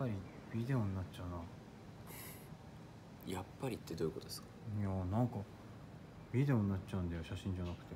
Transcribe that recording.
ぱりビデオになっちゃうな。やっぱりってどういうことですか？いやなんかビデオになっちゃうんだよ写真じゃなくて。